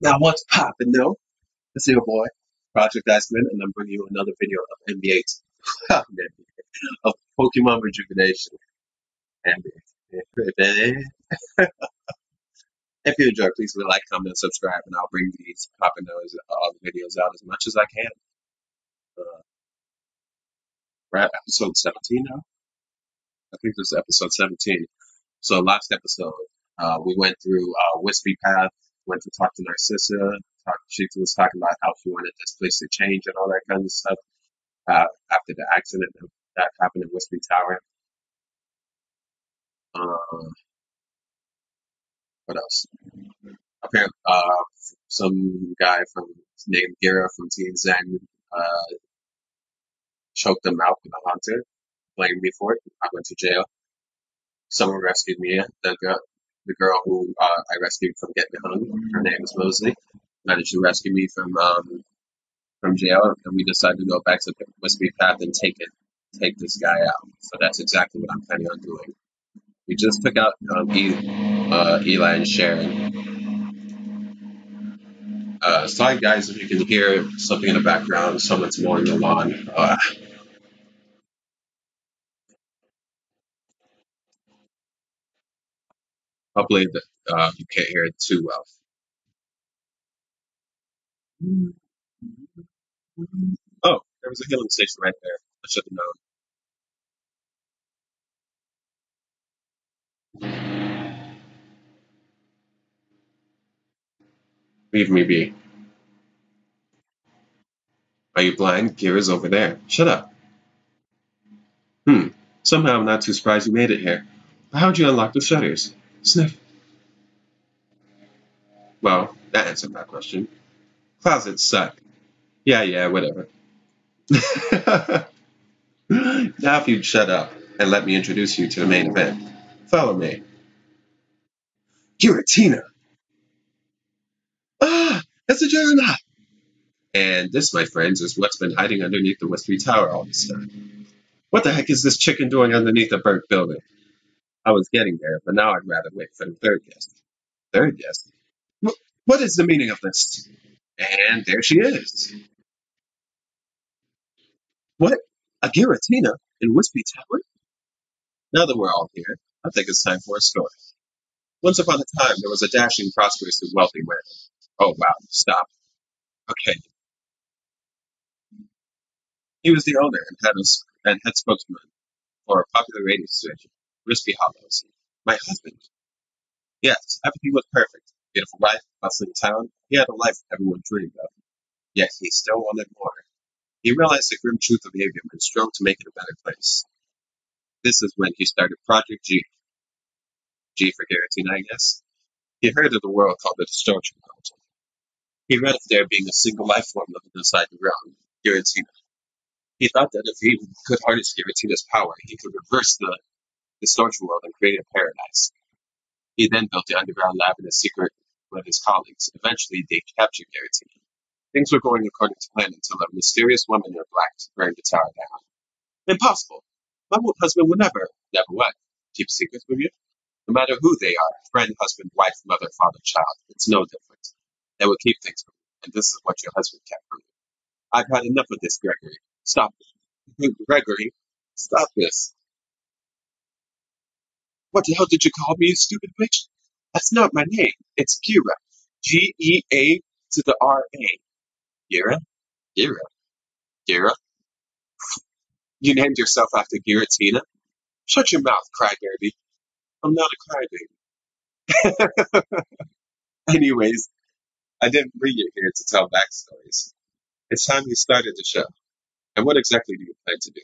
Now, what's poppin', though? It's your boy, Project Iceman, and I'm bringing you another video of NBA, of Pokemon Rejuvenation. And if you enjoy, please leave a like, comment, and subscribe, and I'll bring these poppin' those uh, videos out as much as I can. Uh, we're at episode 17 now. I think this is episode 17. So last episode, uh, we went through uh, Wispy Path, went to talk to Narcissa. Talk, she was talking about how she wanted this place to change and all that kind of stuff uh, after the accident that happened in Wispy Tower. Uh, what else? Apparently, uh, some guy from named Geara from Team Xen uh, choked them out with a Haunter, blamed me for it. I went to jail. Someone rescued me. The girl, the girl who uh, I rescued from getting hung, her name is Mosley, managed to rescue me from um, from jail, and we decided to go back to the Wispy Path and take it, take this guy out. So that's exactly what I'm planning on doing. We just took out um, e- uh, Eli and Sharon. Uh, sorry guys if you can hear something in the background, someone's mowing the lawn. Uh, hopefully that, uh, you can't hear it too well. Oh, there was a healing station right there. I should have known. Leave me be. Are you blind? Kira's over there. Shut up. Hmm. Somehow I'm not too surprised you made it here. How'd you unlock the shutters? Sniff. Well, that answered my question. Closets suck. Yeah, yeah, whatever. now if you'd shut up and let me introduce you to the main event. Follow me. Giratina! Ah! It's a juggernaut! And this, my friends, is what's been hiding underneath the Wispy Tower all this time. What the heck is this chicken doing underneath a burnt building? I was getting there, but now I'd rather wait for the third guest. Third guest? What is the meaning of this? And there she is. What? A Giratina in Wispy Tower? Now that we're all here, I think it's time for a story. Once upon a time, there was a dashing, prosperous, and wealthy man. Oh wow, stop. Okay. He was the owner and head, and head spokesman for a popular radio station, Wispy Hollows. My husband. Yes, everything was perfect. Beautiful wife, bustling town. He had a life everyone dreamed of. Yet he still wanted more. He realized the grim truth of Aevium and strove to make it a better place. This is when he started Project G. G for Giratina, I guess. He heard of the world called the Distortion World. He read of there being a single life form living inside the ground, Giratina. He thought that if he could harness Giratina's power, he could reverse the distortion world and create a paradise. He then built the underground lab in a secret with his colleagues. Eventually, they captured Giratina. Things were going according to plan until a mysterious woman in black burned the tower down. Impossible! My husband would never, never what? Keep secrets from you? No matter who they are, friend, husband, wife, mother, father, child, it's no difference. They will keep things from you, and this is what your husband kept from you. I've had enough of this, Gregory. Stop it. Gregory, stop this. What the hell did you call me, you stupid bitch? That's not my name. It's Geara. G E A to the R A. Geara? Geara? Geara? You named yourself after Giratina? Shut your mouth, crybaby. I'm not a crybaby. Anyways, I didn't bring you here to tell backstories. It's time you started the show. And what exactly do you plan to do?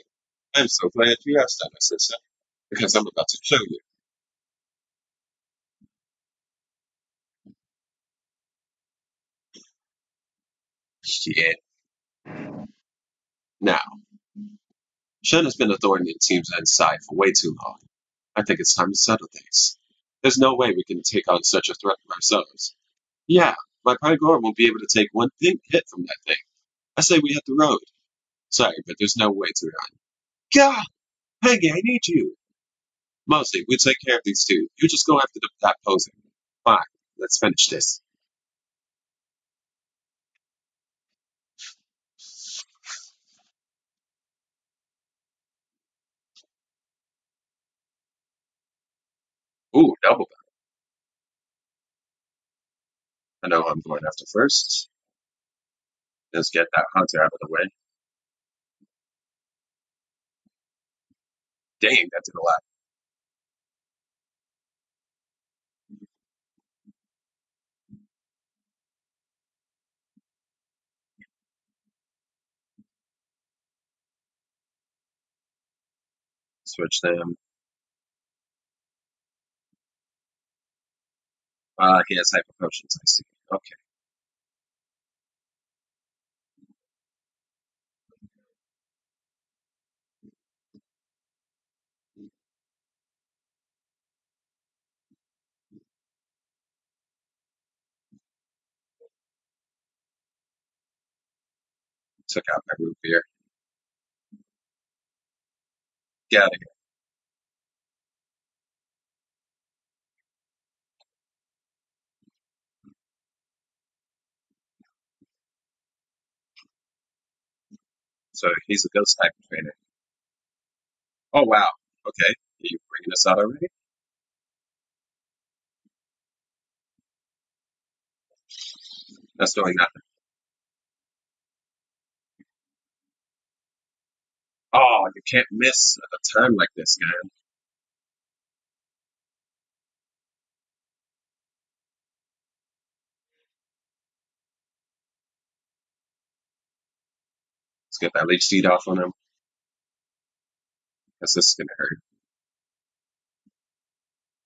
I'm so glad you asked that, my sister, because I'm about to show you. Shit. Now, Shun has been a thorn in Team Xen's side for way too long. I think it's time to settle things. There's no way we can take on such a threat ourselves. Yeah, my Pygor won't be able to take one thing hit from that thing. I say we hit the road. Sorry, but there's no way to run. God! Peggy, I need you! Mostly, we take care of these two. You just go after the, that poser. Fine, let's finish this. Ooh, double. I know I'm going after first. Let's get that Haunter out of the way. Dang, that did a lot. Switch them. Uh, he has hyper potions, I see. Okay, took out my root beer. Get out So he's a ghost type trainer. Oh wow. Okay, are you bringing us out already? That's doing nothing. Oh, you can't miss a time like this, man. Let's get that leech seed off on him, because this is gonna hurt.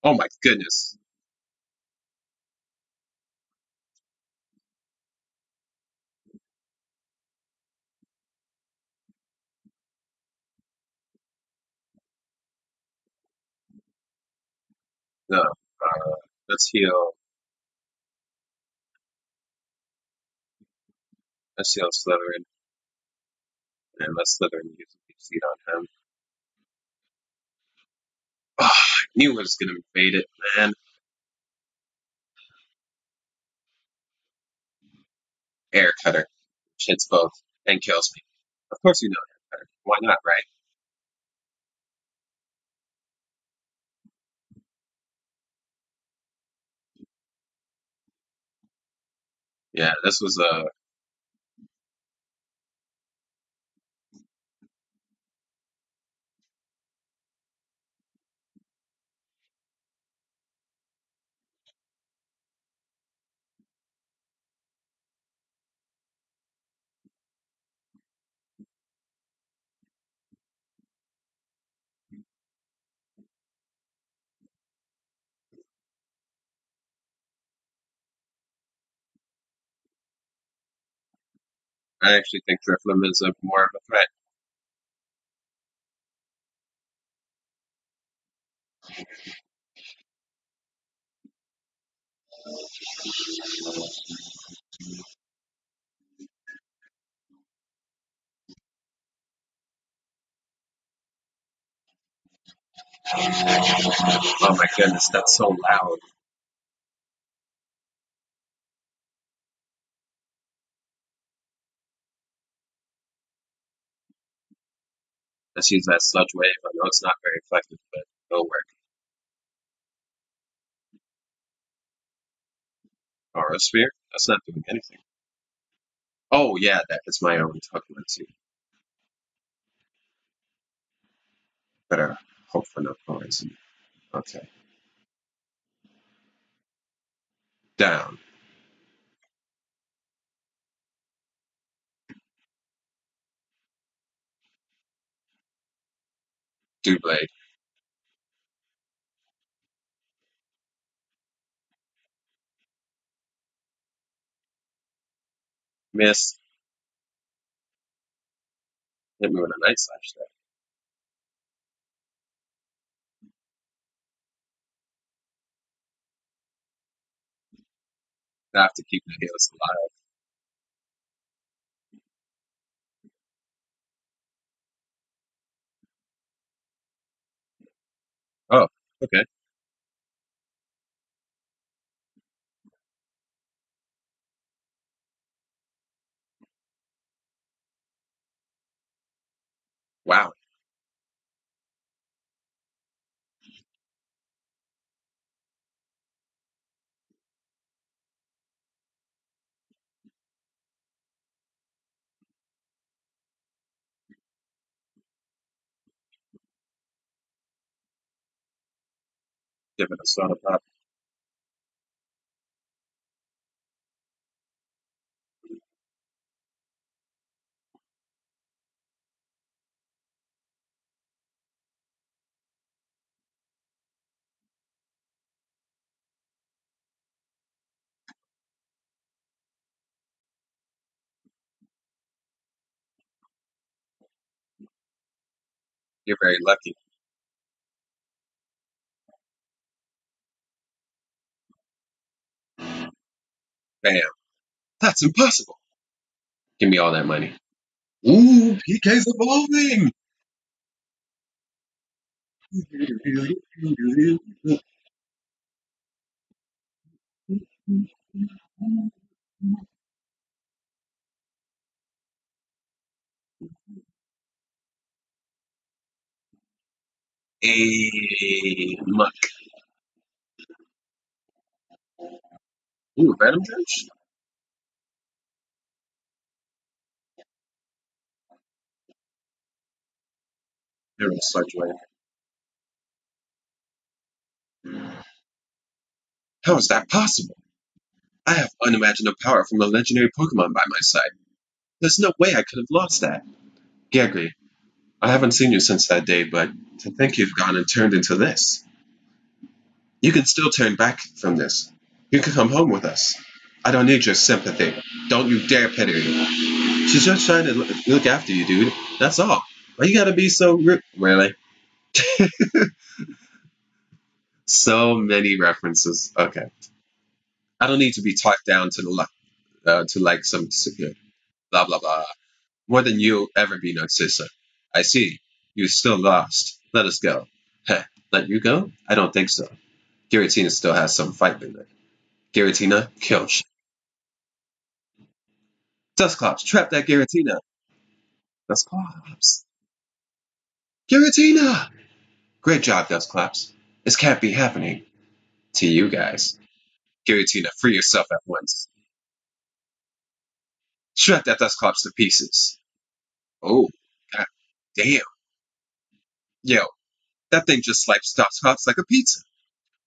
Oh my goodness. No. Uh, let's heal. Let's heal Slytherin, and let Slytherin use the leech seed on him. Oh, I knew I was gonna invade it, man. Air cutter. Which hits both and kills me. Of course you know air cutter. Why not, right? Yeah, this was a. I actually think Drifloon is a more of a threat. Oh my goodness, that's so loud. Let's use that sludge wave. I know it's not very effective, but it'll work. Aura sphere? That's not doing anything. Oh yeah, that is my own Pokemon too. Better hope for no poison. Okay. Down. Doublade. Miss. Hit me with a night slash there. I have to keep the heals alive. Oh, okay. Wow. Give it a soda pop. You're very lucky. Bam. That's impossible. Give me all that money. Ooh, PK's evolving. A Muk. Ooh, Drench? They're gonna start joining. How is that possible? I have unimaginable power from a legendary Pokemon by my side. There's no way I could have lost that. Gagri, I haven't seen you since that day, but to think you've gone and turned into this. You can still turn back from this. You can come home with us. I don't need your sympathy. Don't you dare pity her. She's just trying to look after you, dude. That's all. Why you gotta be so rude? Really? so many references. Okay. I don't need to be talked down to the uh, to like some blah blah blah. More than you'll ever be, Narcissa. I see. You're still lost. Let us go. Heh. Let you go? I don't think so. Giratina still has some fight in it. Giratina, kill. sh- Dusclops, trap that Giratina. Dusclops. Giratina! Great job, Dusclops. This can't be happening to you guys. Giratina, free yourself at once. Shred that Dusclops to pieces. Oh, god damn. Yo, that thing just sliced Dusclops like a pizza.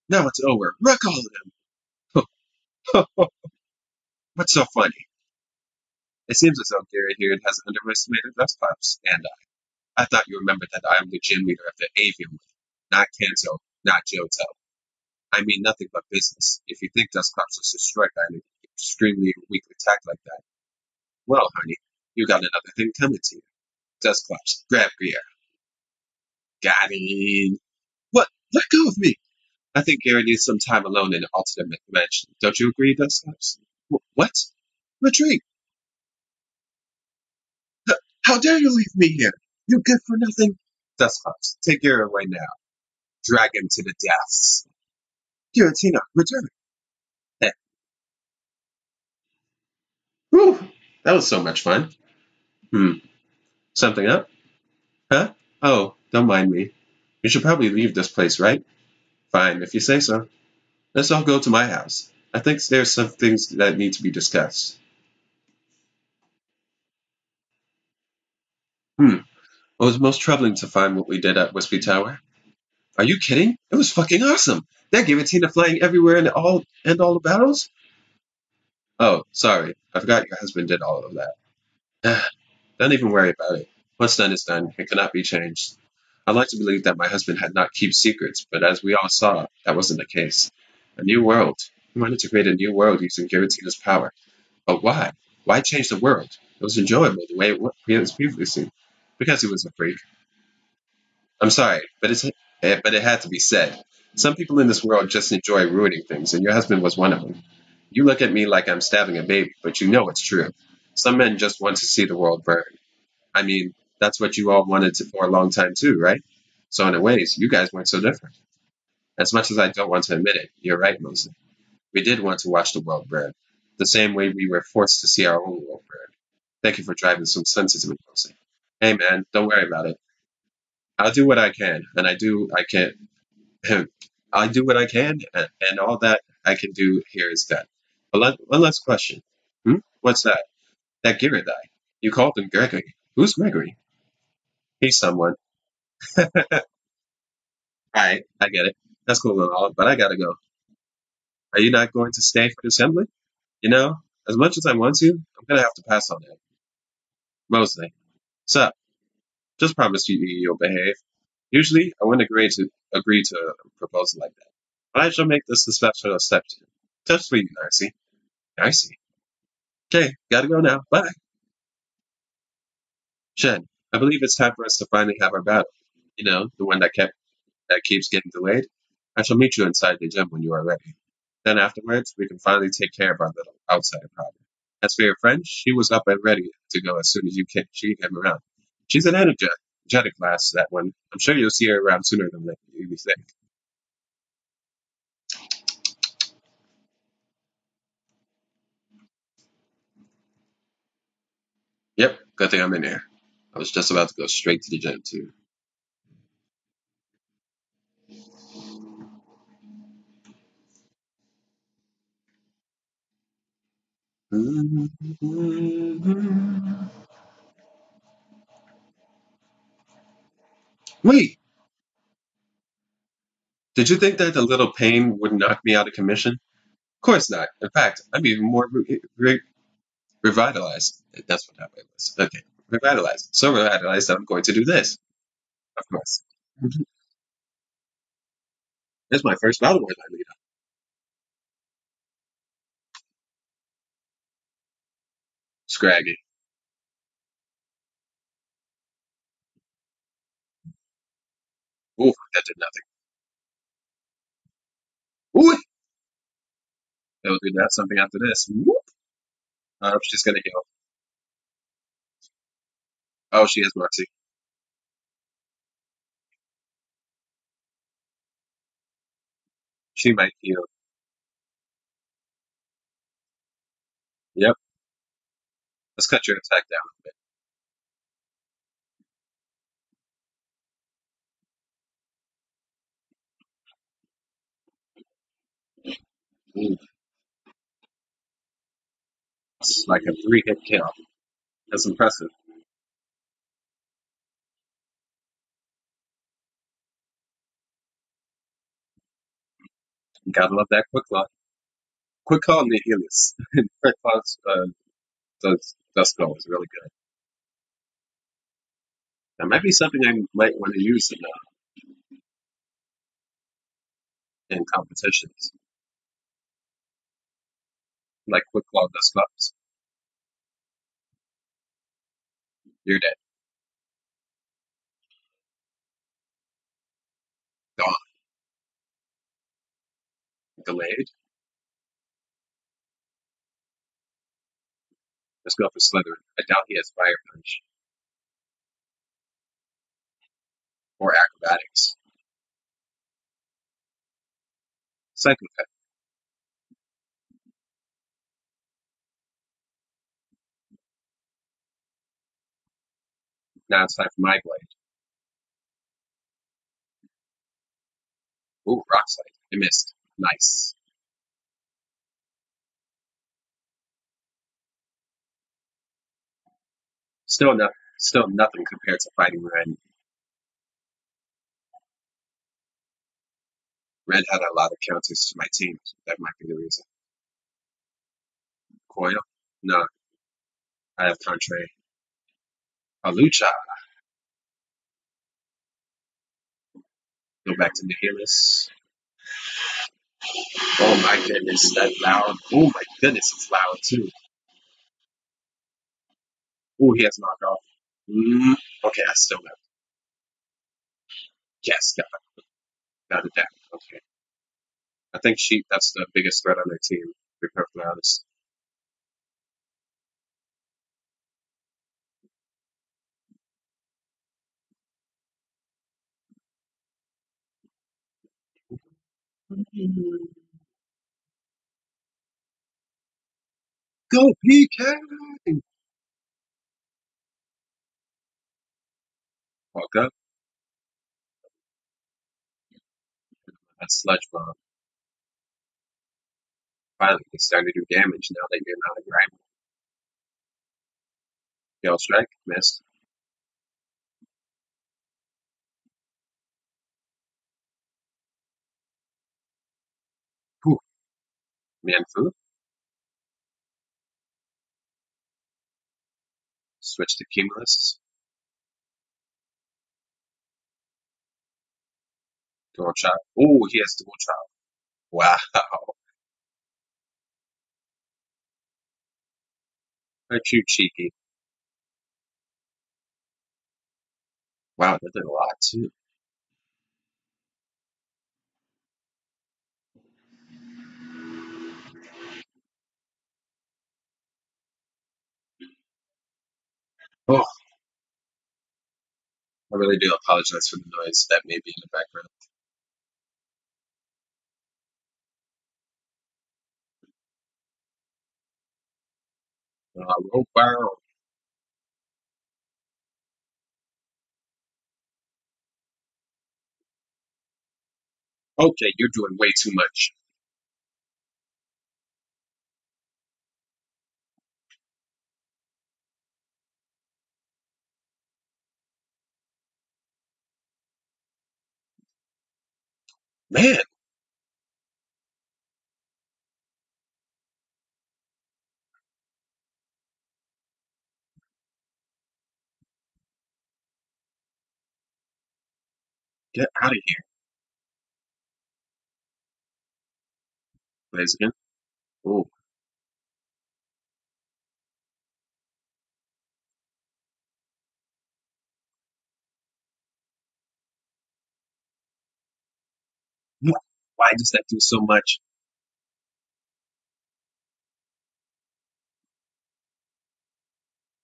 Now it's over. Wreck all of them. What's so funny? It seems as though Garrett here has underestimated Dusclops, and I, I thought you remembered that I am the gym leader of the Avian League, not Kanto, not Johto. I mean nothing but business. If you think Dust Dusclops was destroyed by an extremely weak attack like that, well, honey, you got another thing coming to you. Dust Dusclops, grab Greer. Got. What? Let go of me! I think Gary needs some time alone in an alternate dimension. Don't you agree, Dusclops? Wh- What? Retreat! How dare you leave me here? You good for nothing? Dusclops, take Gary away now. Drag him to the depths. Giratina, return. Eh. Whew, that was so much fun. Hmm. Something up? Huh? Oh, don't mind me. You should probably leave this place, right? Fine, if you say so. Let's all go to my house. I think there's some things that need to be discussed. Hmm. It was most troubling to find what we did at Wispy Tower. Are you kidding? It was fucking awesome. That Giratina flying everywhere and all and all the battles? Oh, sorry. I forgot your husband did all of that. Don't even worry about it. What's done is done. It cannot be changed. I'd like to believe that my husband had not kept secrets, but as we all saw, that wasn't the case. A new world. He wanted to create a new world using Giratina's power. But why? Why change the world? It was enjoyable the way it was previously. Because he was a freak. I'm sorry, but it's eh, but it had to be said. Some people in this world just enjoy ruining things, and your husband was one of them. You look at me like I'm stabbing a baby, but you know it's true. Some men just want to see the world burn. I mean, that's what you all wanted to, for a long time too, right? So in a ways, you guys weren't so different. As much as I don't want to admit it, you're right, Mostly. We did want to watch the world burn, the same way we were forced to see our own world burn. Thank you for driving some sense into me, Mostly. Hey man, don't worry about it. I'll do what I can, and I do I can. I do what I can, and, and all that I can do here is done. But let, one last question. Hmm? What's that? That guy. You called him Gregory. Who's Gregory? He's someone. All right, I get it. That's cool and all, but I gotta go. Are you not going to stay for the assembly? You know, as much as I want to, I'm gonna have to pass on that. Mostly. So, just promise you you'll behave. Usually, I wouldn't agree to agree to a proposal like that, but I shall make this a special exception. Just for you, Narcy. Narcy. Okay, gotta go now. Bye. Shen, I believe it's time for us to finally have our battle. You know, the one that kept that keeps getting delayed. I shall meet you inside the gym when you are ready. Then afterwards, we can finally take care of our little outside problem. As for your friend, she was up and ready to go as soon as you came, she came around. She's an energetic, lass, that one. I'm sure you'll see her around sooner than you think. Yep, good thing I'm in here. I was just about to go straight to the gym, too. Wait! Did you think that a little pain would knock me out of commission? Of course not. In fact, I'm even more re- re- revitalized. That's what that way was. Okay, revitalized. So revitalized that I'm going to do this. Of course. This is my first battle with Aelita. Scraggy. Ooh, that did nothing. Ooh! It'll do that something after this. Whoop! I hope she's gonna heal. Oh, she has Moxie. She might heal. Yep. Let's cut your attack down a bit. Ooh, it's like a three hit kill. That's impressive. You gotta love that quick claw. Quick call Nihilus. quick claw's uh, does Dust Call is really good. That might be something I might want to use in uh, in competitions. Like quick claw Dust Claws. You're dead. Gone. Delayed. Let's go for Slytherin. I doubt he has Fire Punch or Acrobatics. Psycho Psychopath. Now it's time for my blade. Ooh, Rock Slide. I missed. Nice. Still no, still nothing compared to fighting Red. Red had a lot of counters to my team. That might be the reason. Coil? No, I have Contrary. Hawlucha. Go back to Nihilus. Oh my goodness, that's loud. Oh my goodness, it's loud too. Oh, he has knockoff. Mm, okay, I still have. Yes, got, it. got it down. Okay. I think she, that's the biggest threat on their team, to be perfectly honest. Mm. Go PK! Walk up. That's Sludge Bomb. Finally, it's starting to do damage now that you're not a grime. Gale Strike, missed. Mienfoo. Switch to Cumulus. Dual chop. Oh, he has dual chop. Wow. Aren't you cheeky? Wow, did a lot too. Oh, I really do apologize for the noise that may be in the background. Uh, oh, wow. Okay, you're doing way too much. Man, get out of here. Again. Oh, why does that do so much?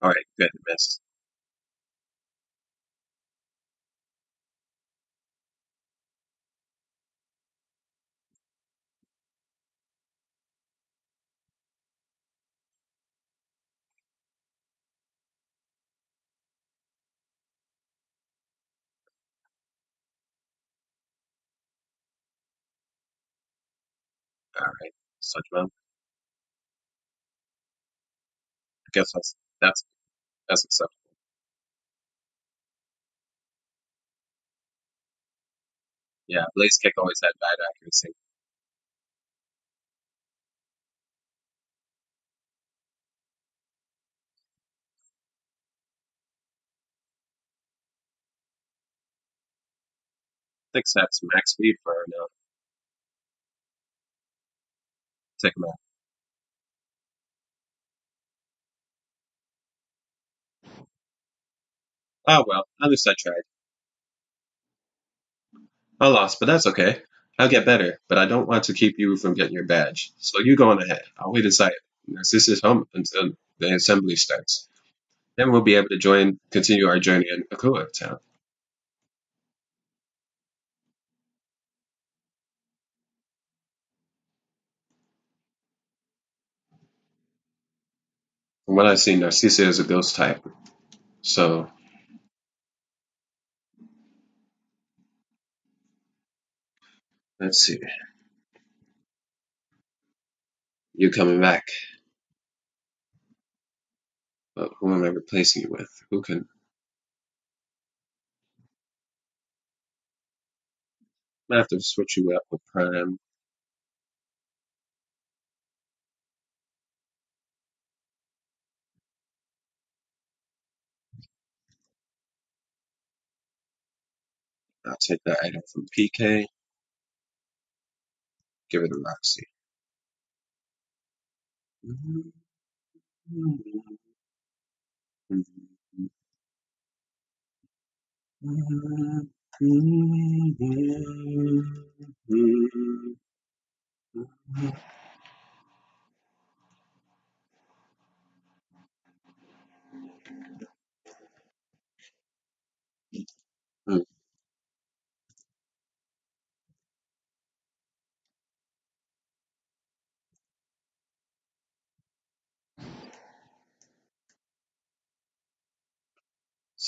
All right, good, missed. All right, such well. I guess that's that's that's acceptable. Yeah, Blaze Kick always had bad accuracy. Six sets max speed for now. Take him out. Oh well, at least I tried. I lost, but that's okay. I'll get better, but I don't want to keep you from getting your badge. So you go on ahead. I'll wait inside Narcissa's home until the assembly starts. Then we'll be able to join, continue our journey in Akuwa town. What I see, seen, Narcissus is a ghost type. So let's see. You coming back? But who am I replacing you with? Who can? I have to switch you up with Prime. I'll take that item from PK. Give it to Roxy.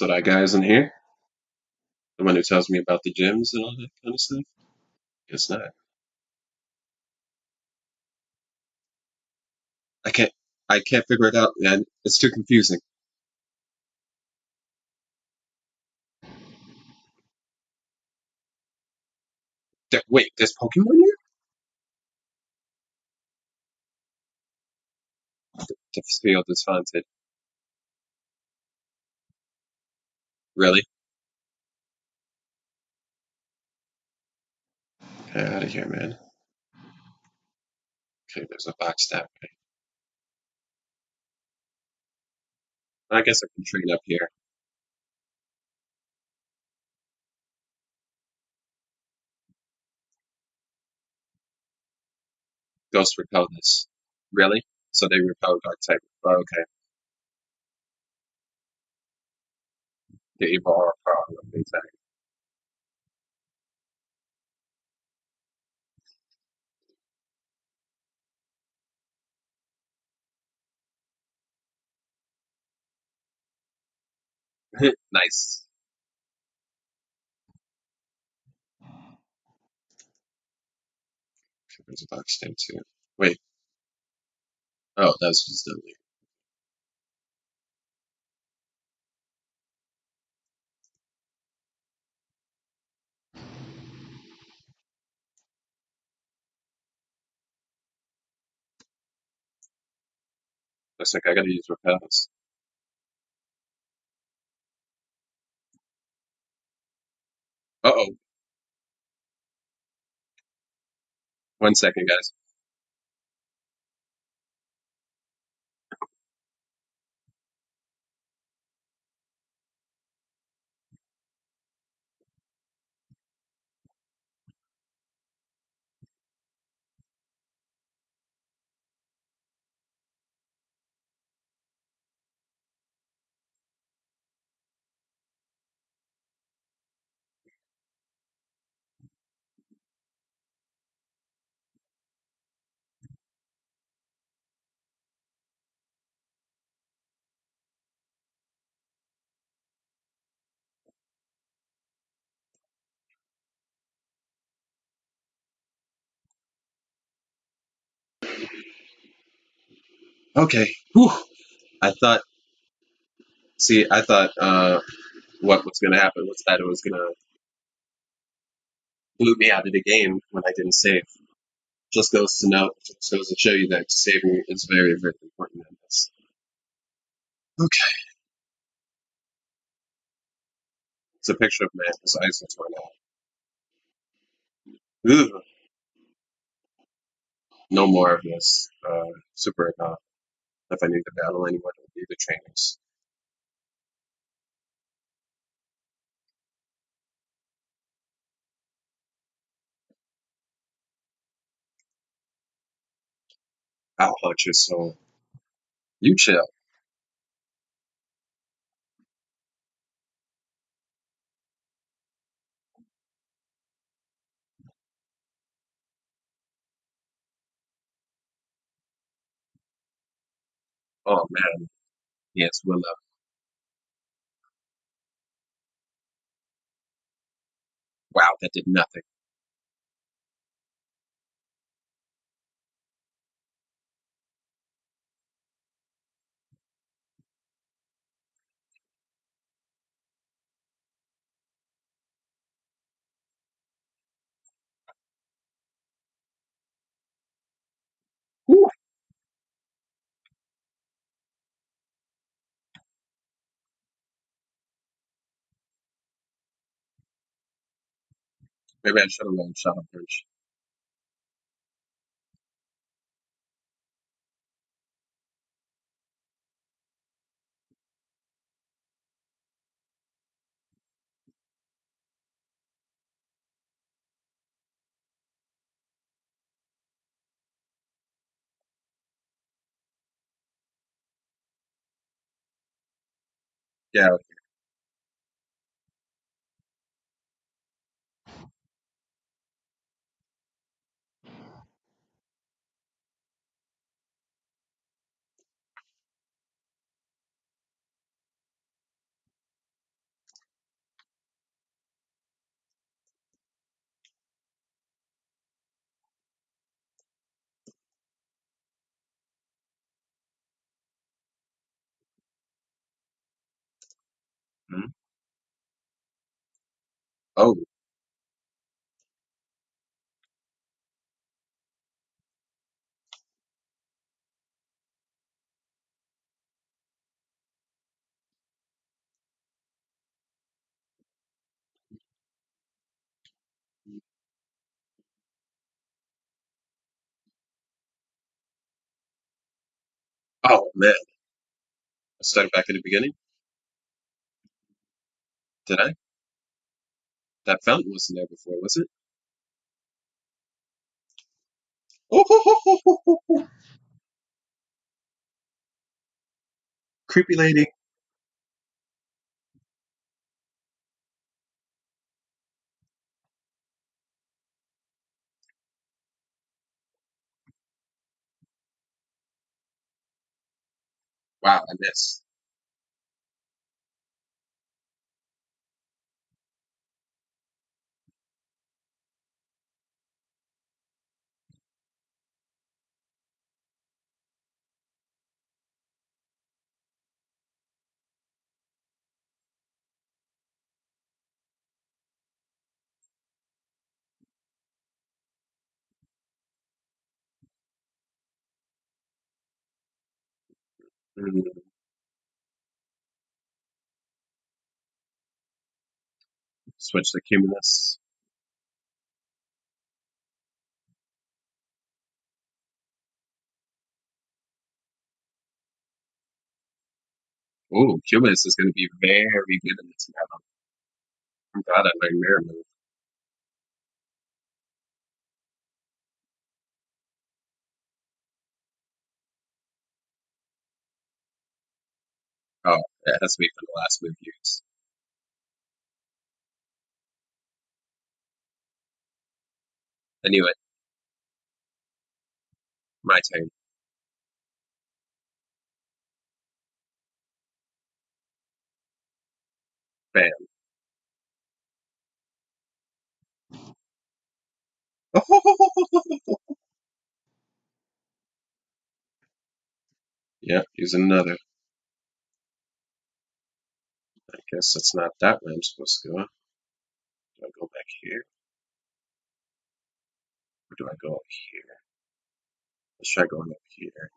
So that guy's in here? The one who tells me about the gyms and all that kind of stuff? Guess not. I can't I can't figure it out, man. It's too confusing. Th- Wait, there's Pokemon here? This field is haunted. Really? Get out of here, man. Okay, there's a box that way. I guess I can train up here. Ghosts repel this. Really? So they repel dark type. Oh, okay. The evil aura power of the attack. nice. There's a box there too. Wait. Oh, that's just delete. Looks like I gotta use repels. Uh oh. One second, guys. Okay. Whew. I thought, see, I thought, uh, what was gonna happen was that it was gonna boot me out of the game when I didn't save. Just goes to know, just goes to show you that saving is very, very important in this. Okay. It's a picture of man. His eyes are torn out. Ooh. No more of this. Uh, super, uh, if I need to battle anyone, it would be the trainers. I'll haunt your soul. You chill. Oh man. Yes, Willow. Wow, that did nothing. Maybe I should have learned Shadow Punch. Yeah. Oh, oh man, I started back at the beginning, did I? That fountain wasn't there before, was it? Oh, ho, ho, ho, creepy lady. Wow, I missed. Mm, switch to Cumulus. Ooh, Cumulus is going to be very good in this battle. I'm glad I learned Mirror Move. Oh, it has to be for the last move used. I knew it. My turn. Bam. yep, use another. I guess that's not that way I'm supposed to go. Do I go back here? Or do I go up here? Let's try going up here.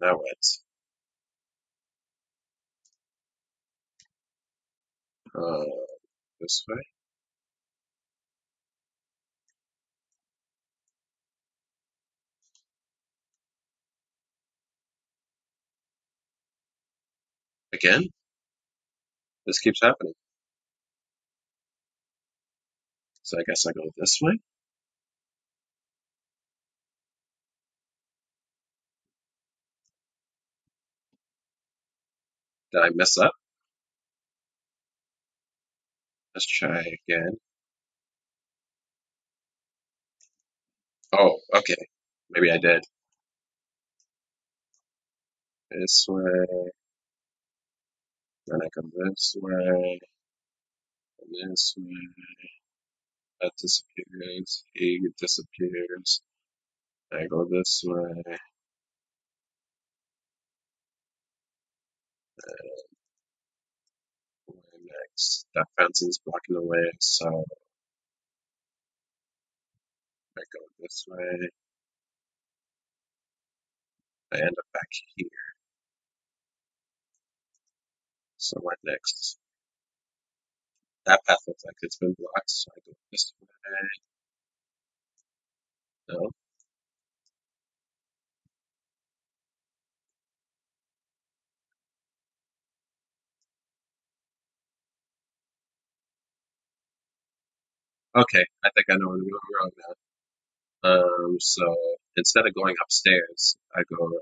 Now what? Uh, this way? Again? This keeps happening. So I guess I go this way? Did I mess up? Let's try again. Oh, okay. Maybe I did. This way, then I come this way, and this way. That disappears. He disappears. I go this way. Where next? That fountain's blocking the way, so I go this way. I end up back here. So what next? That path looks like it's been blocked, so I go this way. No? Okay, I think I know what I'm doing wrong now. Um, so instead of going upstairs, I go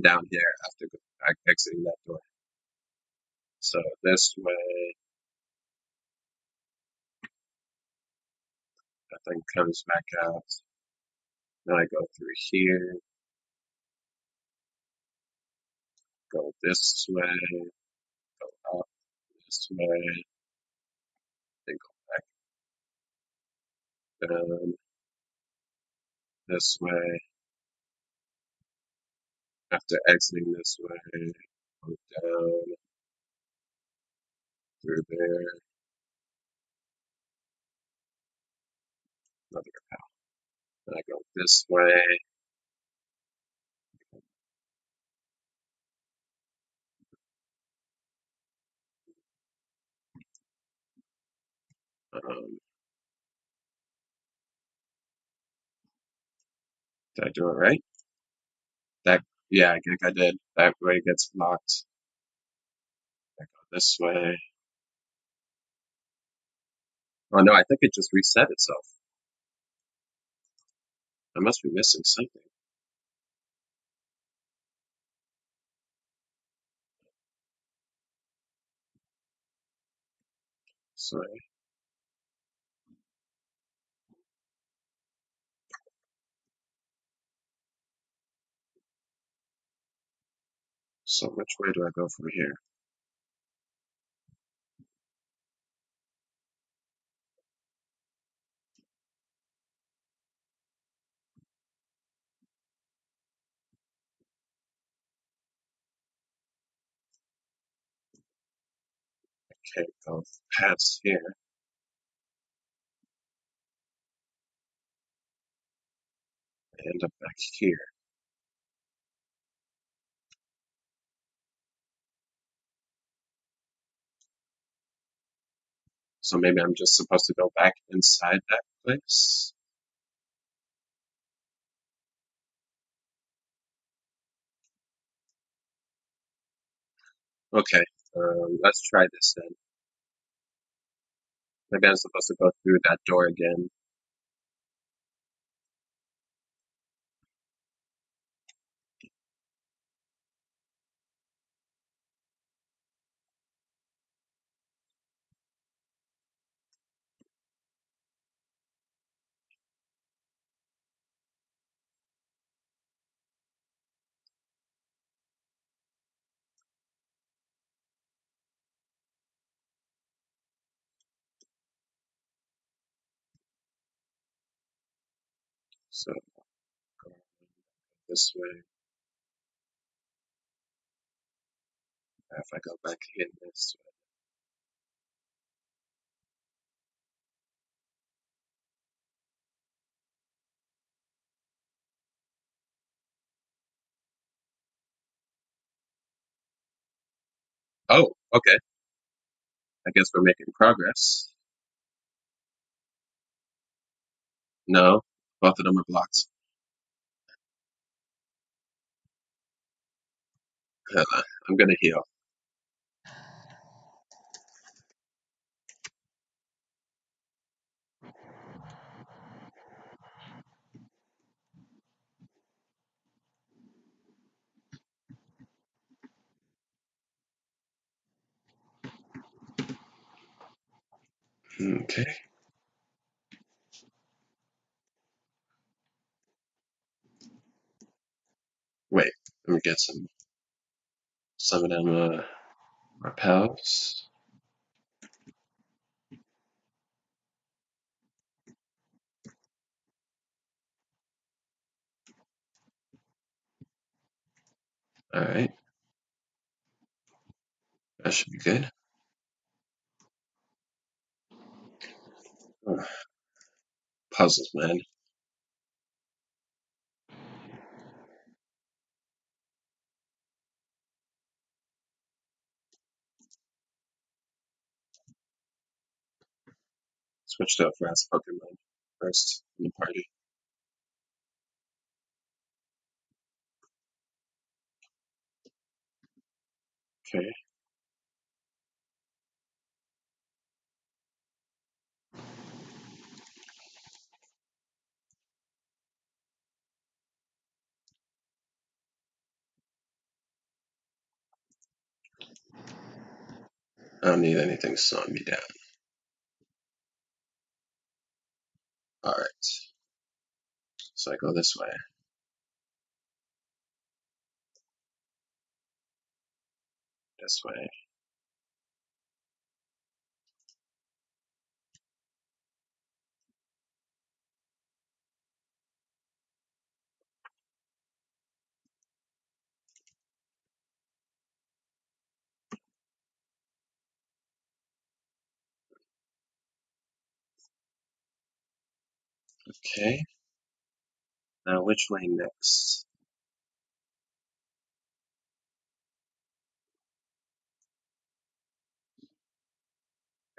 down here after exiting that door. So this way, that thing comes back out. Then I go through here, go this way, go up this way, then go back down this way. After exiting this way, go down through there, another path. Then I go this way, Um, did I do it right? That yeah, I think I did. That way gets blocked. I go this way. Oh no, I think it just reset itself. I must be missing something. Sorry. So which way do I go from here? Okay, go past here. End up back here. So maybe I'm just supposed to go back inside that place. Okay, um, let's try this then. Maybe I'm supposed to go through that door again. So go this way. If I go back in this way. Oh, okay. I guess we're making progress. No, both of them are blocked. Hold uh, on. I'm gonna heal. Okay. Wait. Let me get some some of them uh, repels. All right. That should be good. Puzzles, man. Switch to a fast Pokemon first in the party. Okay. I don't need anything slowing me down. All right. So I go this way. This way. Okay. Now which way next?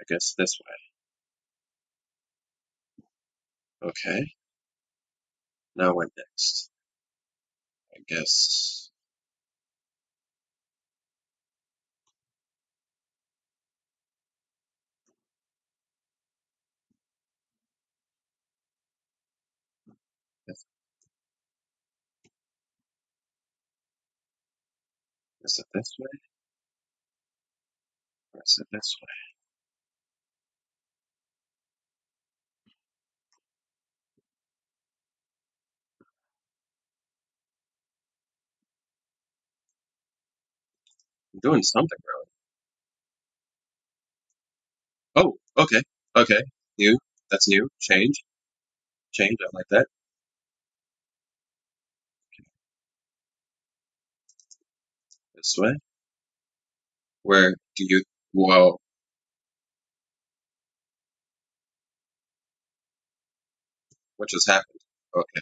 I guess this way. Okay. Now what next? I guess is it this way is it this way? I'm doing something wrong. Oh, okay. Okay. New. That's new. Change. Change. I like that. This way. Where do you? Whoa. What just happened? Okay.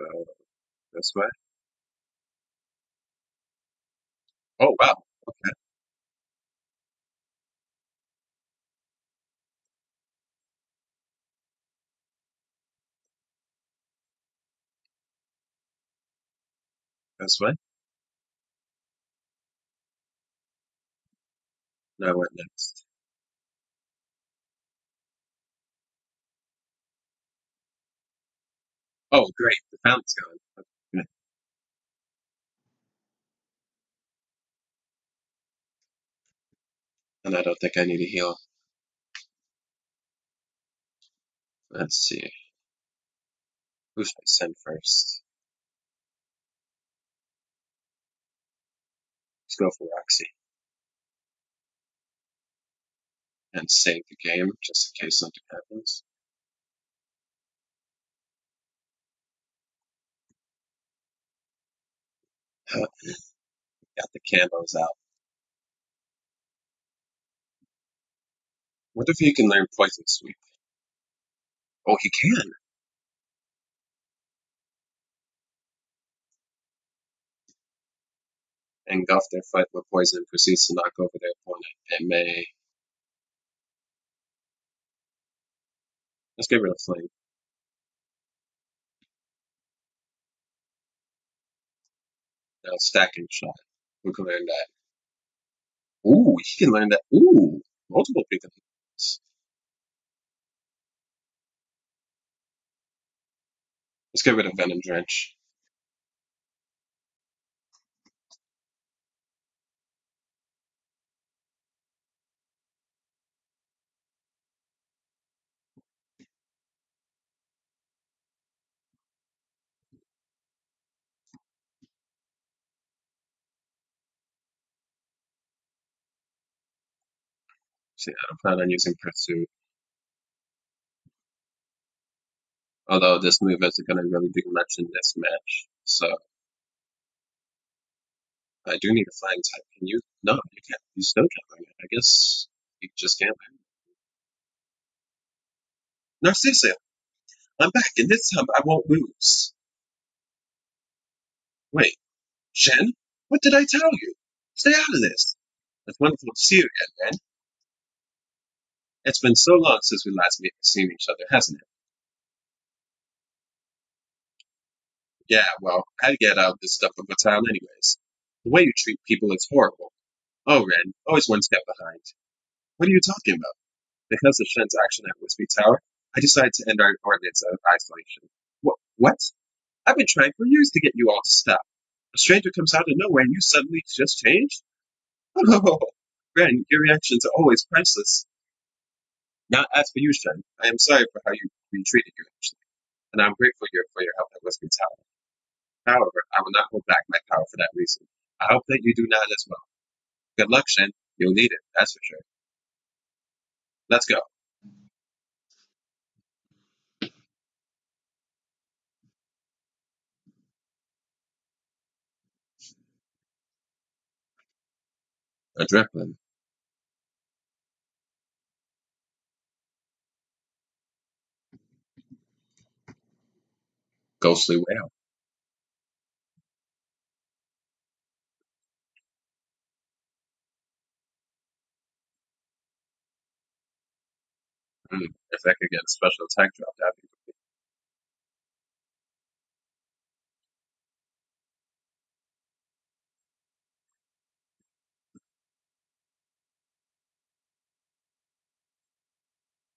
Uh, this way. Oh wow. Okay. This way. Now what next? Oh great. The fountain's gone. And I don't think I need to heal. Let's see. Who should I send first? Go for Roxy and save the game just in case something happens. Got the candles out. What if he can learn Poison Sweep? Oh, he can. Engulf their fight with poison and proceeds to knock over their opponent. It may. Let's get rid of Flame. Now, Stacking Shot. Who can learn that? Ooh, he can learn that. Ooh, multiple people. Let's get rid of Venom Drench. See, I don't plan on using Pursuit. Although this move isn't going to really do much in this match. So, I do need a flying type. Can you? No, you can't. Can't learn it. I guess you just can't. Narcissa, I'm back, and this time I won't lose. Wait, Shen? What did I tell you? Stay out of this. It's wonderful to see you again, man. It's been so long since we last seen each other, hasn't it? Yeah, well, I get out of this stuff of a town anyways. The way you treat people is horrible. Oh, Ren, always one step behind. What are you talking about? Because of Shen's action at Wispy Tower, I decided to end our ordinance of isolation. What? What? I've been trying for years to get you all to stop. A stranger comes out of nowhere and you suddenly just change? Oh, Ren, your reactions are always priceless. Now, as for you, Shen, I am sorry for how you treated you, actually, and I'm grateful for your help at Wispy Tower. However, I will not hold back my power for that reason. I hope that you do not as well. Good luck, Shen. You'll need it, that's for sure. Let's go. Adrenaline. ghostly whale. Mm, if I could get a special attack drop, that'd be great.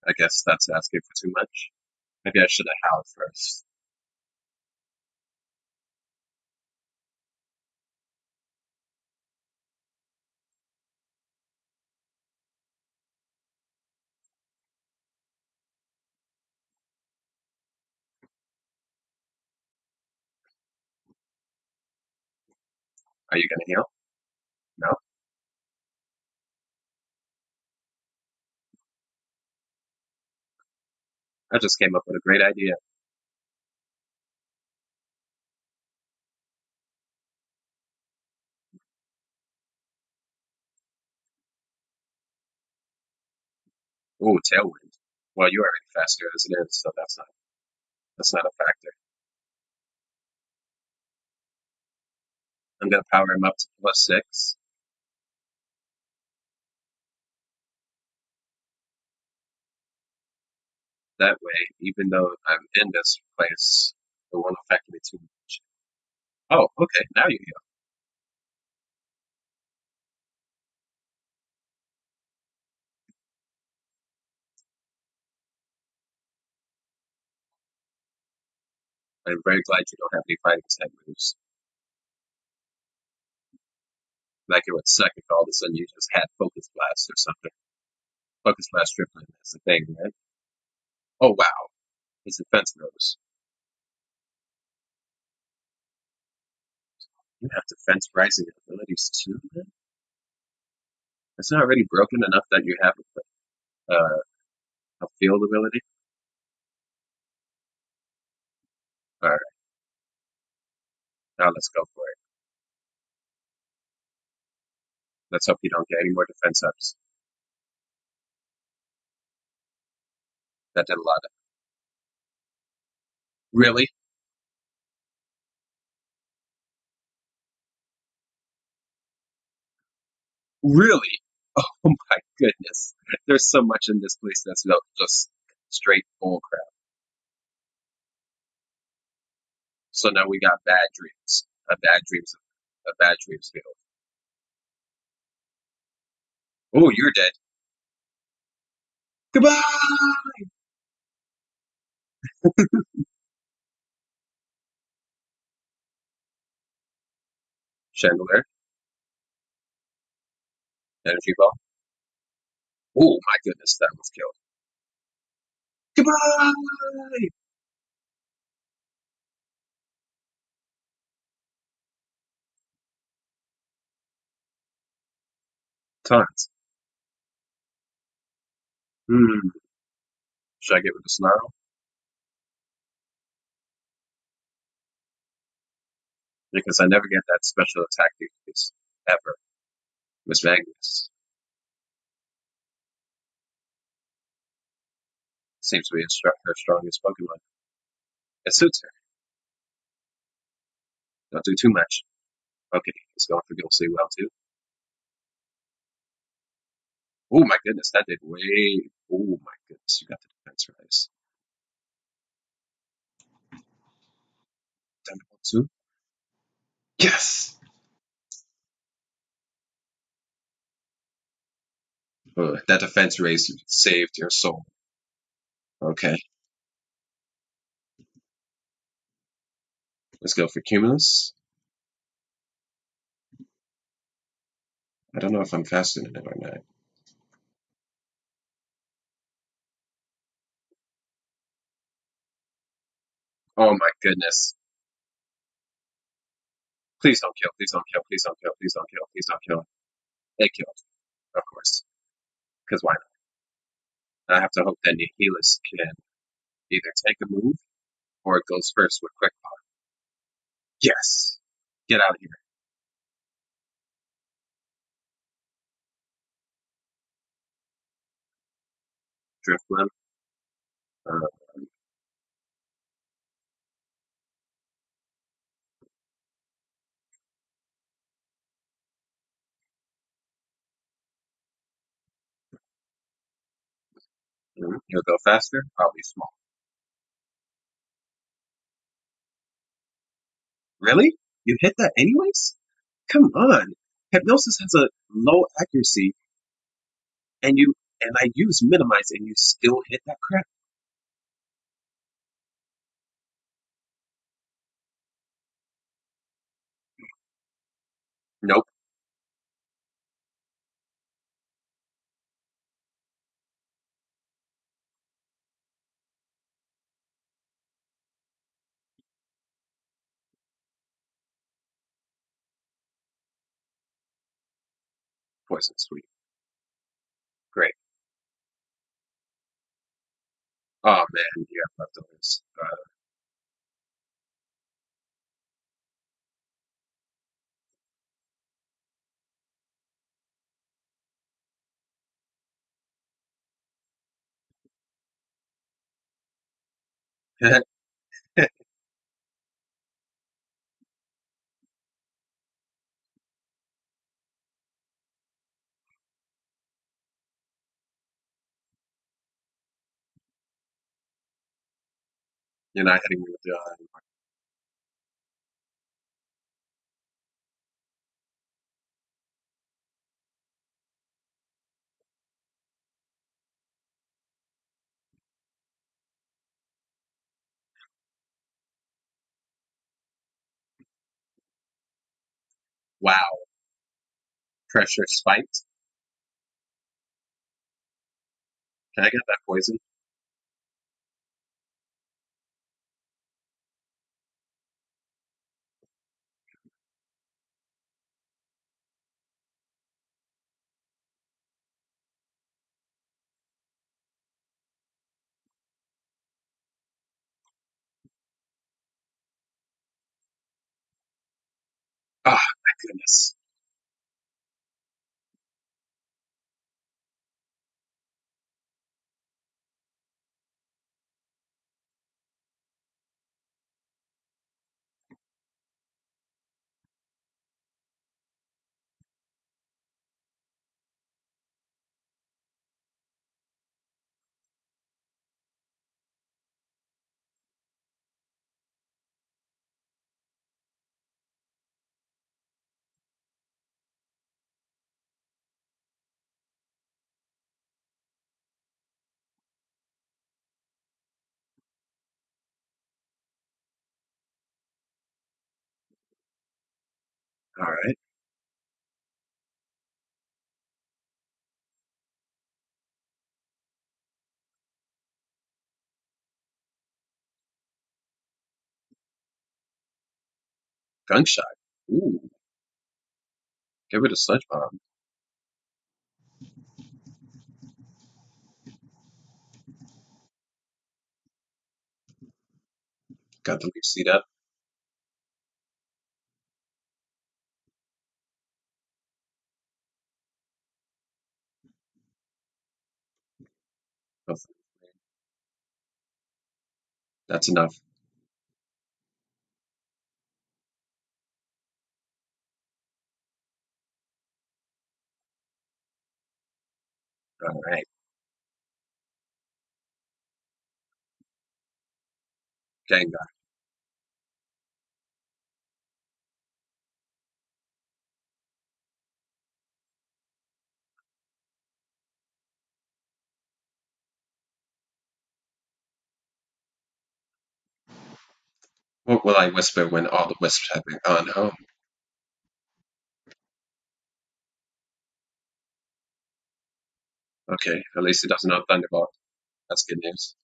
I guess that's asking for too much. Maybe I should have howled first. Are you gonna heal? No? I just came up with a great idea. Ooh, tailwind. Well, you're already faster as it is, so that's not that's not a factor. I'm gonna power him up to plus six. That way, even though I'm in this place, it won't affect me too much. Oh, okay, now you heal. I'm very glad you don't have any fighting type moves. Like it would suck if all of a sudden you just had Focus Blast or something. Focus Blast tripling, that's the thing, right? Oh wow, his defense rose. You have defense rising abilities too, man? It's not already broken enough that you have uh, a field ability? Alright, now let's go for it. Let's hope you don't get any more defense ups. That did a lot. Of... Really? Really? Oh my goodness. There's so much in this place that's no, just straight bull crap. So now we got bad dreams. A bad dreams a bad dreams field. Oh, you're dead. Goodbye! Chandelure, energy ball. Oh my goodness, that was killed. Goodbye! Tons. Hmm. Should I get rid of Snarl? Because I never get that special attack decrease. Ever. Mismagius. Seems to be her strongest Pokemon. It suits her. Don't do too much. Okay, he's going for Gilsey well too. Oh my goodness, that did way. Oh my goodness, you got the defense rise. Thunderbolt too. Yes. Oh, that defense raise saved your soul. Okay, let's go for Cumulus. I don't know if I'm faster than it or not. Oh my goodness. Please don't kill. Please don't kill. Please don't kill. Please don't kill. Please don't kill. It killed, of course. Because why not? I have to hope that Nihilus can either take a move or it goes first with Quick Paw. Yes. Get out of here. Drifblim. Uh, Mm, You'll go faster, I'll be small. Really? You hit that anyways? Come on. Hypnosis has a low accuracy and you and I use minimize and you still hit that crap? Nope. Poison sweet. Great. Oh man, you have leftovers. Uh, you're not hitting me with the uh, wow. Pressure spiked. Can I get that poison? Ah, my goodness. All right. Gunk Shot. Ooh. Give it a sludge bomb. Got the leaf seat up. That's enough. All right. Gengar. What will I whisper when all the wisps have been gone home? Okay, at least it doesn't have Thunderbolt. That's good news.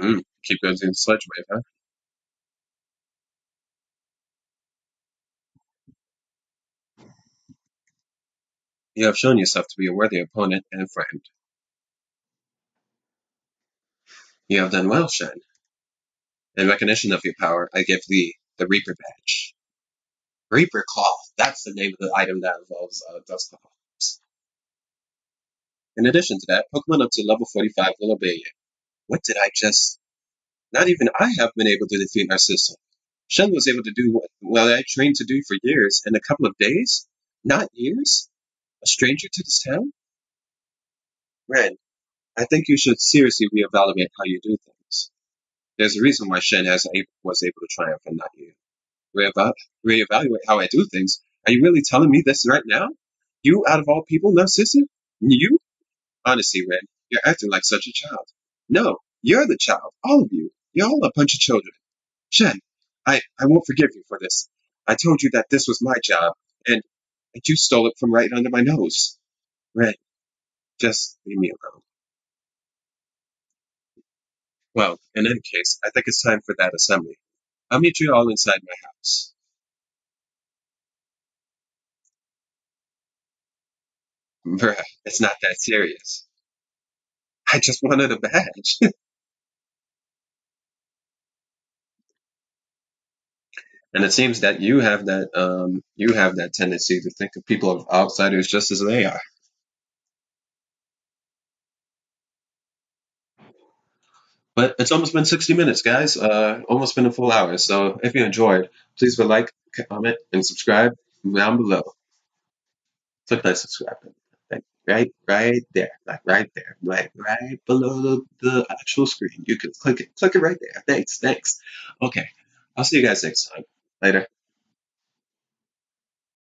Mm, keep using the sludge wave, huh? You have shown yourself to be a worthy opponent and friend. You have done well, Shen. In recognition of your power, I give thee the Reaper Badge. Reaper Cloth. That's the name of the item that involves uh, Dust Cloth. In addition to that, Pokemon up to level 45 will obey you. What did I just... Not even I have been able to defeat Narcissa. Shen was able to do what well, I trained to do for years in a couple of days? Not years? A stranger to this town? Ren, I think you should seriously reevaluate how you do things. There's a reason why Shen has, was able to triumph and not you. Reeva- reevaluate how I do things? Are you really telling me this right now? You, out of all people, Narcissa? You? Honestly, Ren, you're acting like such a child. No, you're the child. All of you. You're all a bunch of children. Shen, I, I won't forgive you for this. I told you that this was my job, and, and you stole it from right under my nose. Ren, just leave me alone. Well, in any case, I think it's time for that assembly. I'll meet you all inside my house. Bruh, it's not that serious. I just wanted a badge. and it seems that you have that um you have that tendency to think of people of outsiders just as they are. But it's almost been 60 minutes, guys. Uh, almost been a full hour. So if you enjoyed, please a like, comment, and subscribe down below. Click that subscribe button. Right, right there, like right there, like right below the, the actual screen. You can click it, click it right there. Thanks, thanks. Okay, I'll see you guys next time. Later.